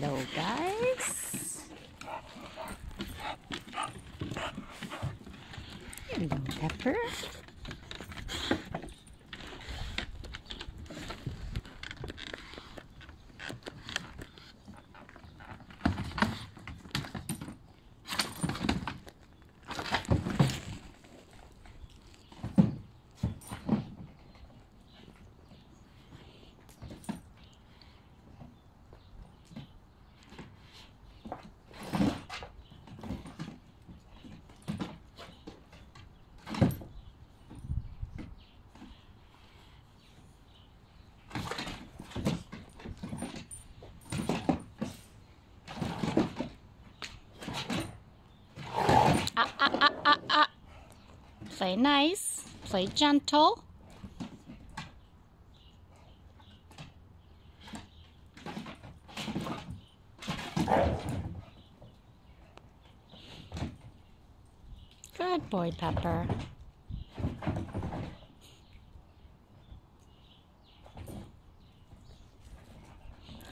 Hello, guys. Hello, Pepper. Ah, ah, ah. Play nice. Play gentle. Good boy, Pepper.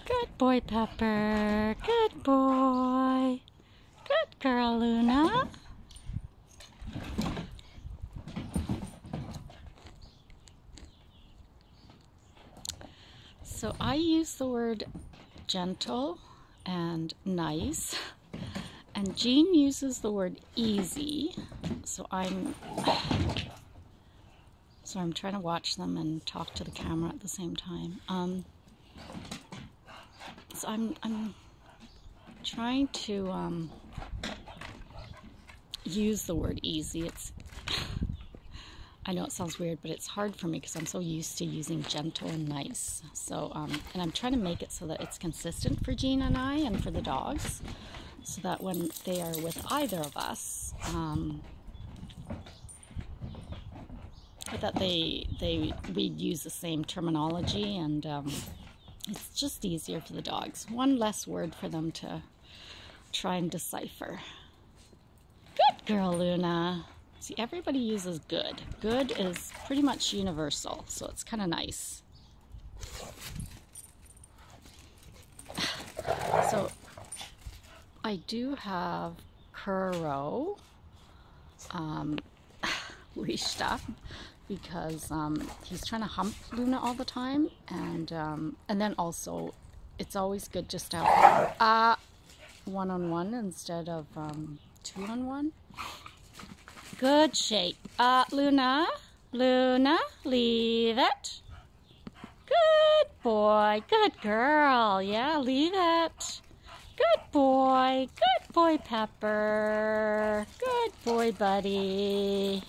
Good boy, Pepper. Good boy. Good girl, Luna. So I use the word gentle and nice, and Jean uses the word easy. So I'm so I'm trying to watch them and talk to the camera at the same time. Um, so I'm I'm trying to um, use the word easy. It's I know it sounds weird, but it's hard for me because I'm so used to using gentle and nice. So, um, and I'm trying to make it so that it's consistent for Jean and I and for the dogs, so that when they are with either of us, um, that they they we use the same terminology and um, it's just easier for the dogs. One less word for them to try and decipher. Good girl, Luna. See, everybody uses good. Good is pretty much universal, so it's kind of nice. So, I do have Kuro um, leashed up because um, he's trying to hump Luna all the time, and um, and then also, it's always good just to have uh, one on one instead of um, two on one. Good shape. Uh, Luna, Luna, leave it. Good boy, good girl. Yeah, leave it. Good boy, good boy, Pepper. Good boy, buddy.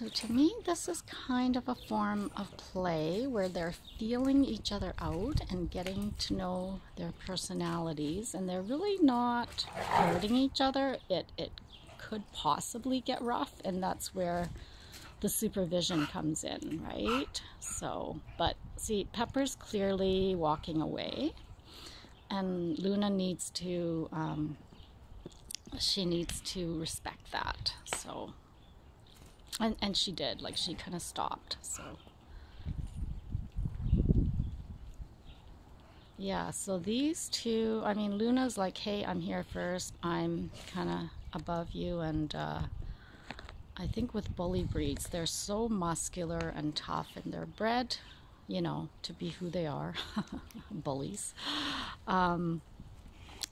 So to me, this is kind of a form of play where they're feeling each other out and getting to know their personalities, and they're really not hurting each other. It it could possibly get rough, and that's where the supervision comes in, right? So, but see, Pepper's clearly walking away, and Luna needs to. Um, she needs to respect that. So and and she did like she kind of stopped so. Yeah so these two i mean luna's like hey i'm here first. I'm kind of above you and uh, i think with bully breeds they're so muscular and tough and they're bred you know to be who they are bullies. Um,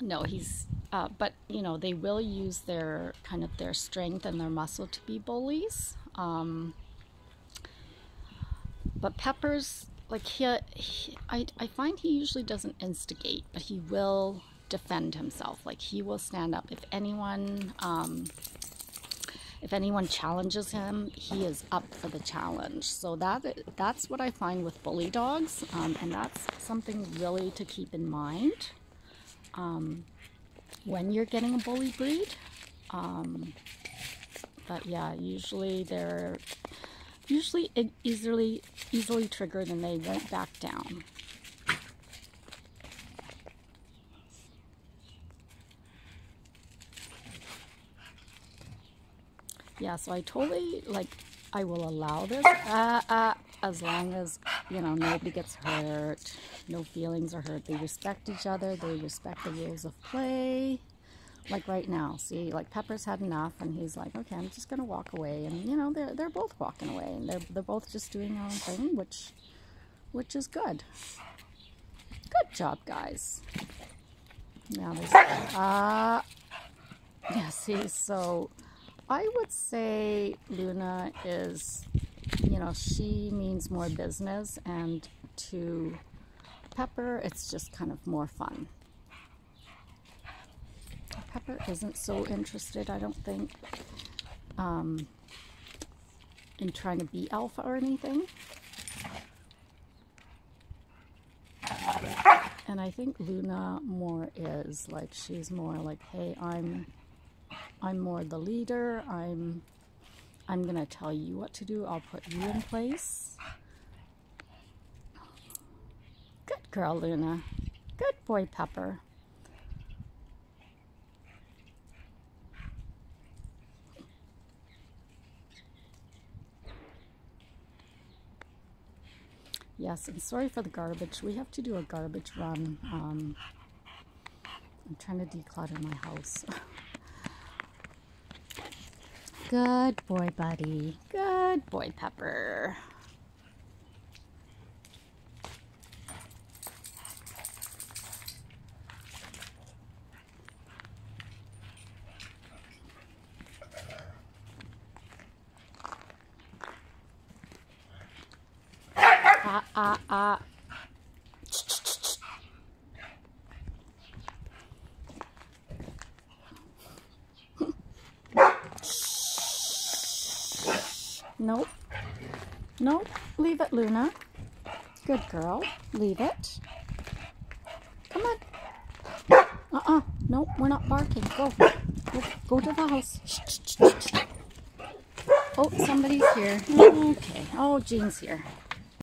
no he's uh, but you know they will use their kind of their strength and their muscle to be bullies. Um, but peppers like he, he I, I find he usually doesn't instigate but he will defend himself. Like he will stand up. If anyone um, if anyone challenges him, he is up for the challenge. So that that's what I find with bully dogs, um, and that's something really to keep in mind um, when you're getting a bully breed. Um, but yeah, usually they're usually easily easily triggered and they won't back down. Yeah, so I totally like I will allow this. Uh, uh, as long as, you know, nobody gets hurt, no feelings are hurt. They respect each other, they respect the rules of play. Like right now, see, like Pepper's had enough, and he's like, okay, I'm just gonna walk away, and you know, they're they're both walking away, and they're they're both just doing their own thing, which which is good. Good job, guys. Now there's uh yeah, see, so I would say Luna is you know, she means more business, and to Pepper, it's just kind of more fun. Pepper isn't so interested, I don't think, um, in trying to be alpha or anything. And I think Luna more is like she's more like, hey, I'm I'm more the leader. I'm I'm going to tell you what to do. I'll put you in place. Good girl, Luna. Good boy, Pepper. Yes, and sorry for the garbage. We have to do a garbage run. Um, I'm trying to declutter my house. Good boy, buddy. Good boy, Pepper. Ah, ah, ah. Nope. Nope. Leave it, Luna. Good girl. Leave it. Come on. Uh-uh. Nope, we're not barking. Go. Go, go to the house. Oh, somebody's here. Okay. Oh, Jean's here.